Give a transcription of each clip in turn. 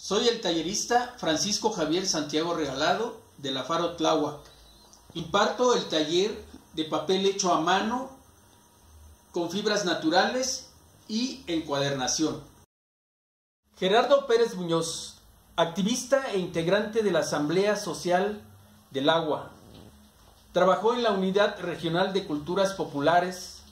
Soy el tallerista Francisco Javier Santiago Regalado de la Faro Tláhuac. Imparto el taller de papel hecho a mano con fibras naturales y encuadernación. Gerardo Pérez Muñoz, activista e integrante de la Asamblea Social del Agua. Trabajó en la Unidad Regional de Culturas Populares.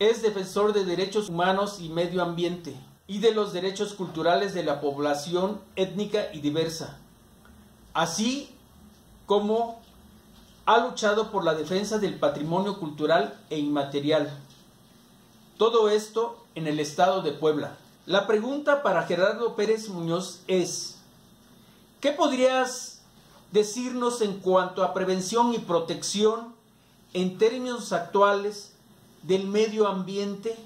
Es defensor de derechos humanos y medio ambiente y de los derechos culturales de la población étnica y diversa, así como ha luchado por la defensa del patrimonio cultural e inmaterial. Todo esto en el estado de Puebla. La pregunta para Gerardo Pérez Muñoz es, ¿qué podrías decirnos en cuanto a prevención y protección en términos actuales del medio ambiente?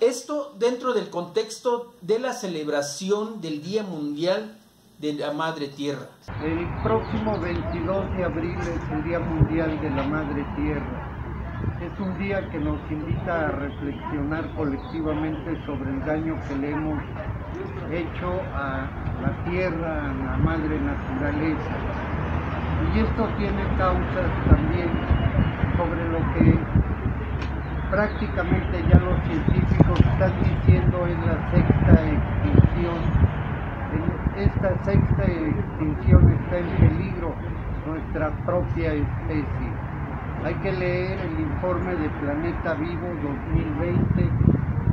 Esto dentro del contexto de la celebración del Día Mundial de la Madre Tierra. El próximo 22 de abril es el Día Mundial de la Madre Tierra. Es un día que nos invita a reflexionar colectivamente sobre el daño que le hemos hecho a la tierra, a la madre naturaleza. Y esto tiene causas también sobre lo que prácticamente ya científicos están diciendo es la sexta extinción. esta sexta extinción está en peligro nuestra propia especie. Hay que leer el informe de Planeta Vivo 2020,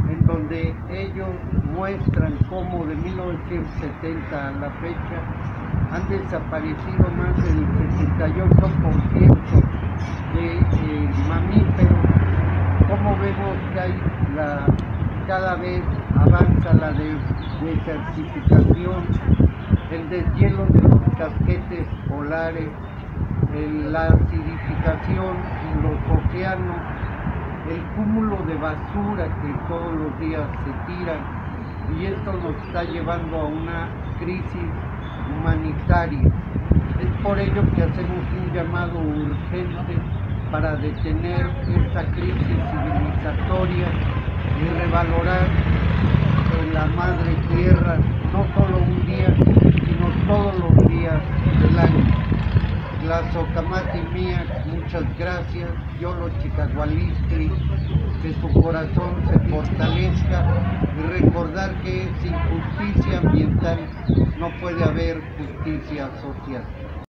en donde ellos muestran cómo de 1970 a la fecha han desaparecido más del 68% de eh, mamíferos como vemos que hay la, cada vez avanza la desertificación, el deshielo de los casquetes polares, la acidificación en los océanos, el cúmulo de basura que todos los días se tiran y esto nos está llevando a una crisis humanitaria. Es por ello que hacemos un llamado urgente para detener esta crisis civilizatoria y revalorar la madre tierra, no solo un día, sino todos los días del año. La Socamati mía, muchas gracias. Yo lo chicagualistri, que su corazón se fortalezca y recordar que sin justicia ambiental no puede haber justicia social.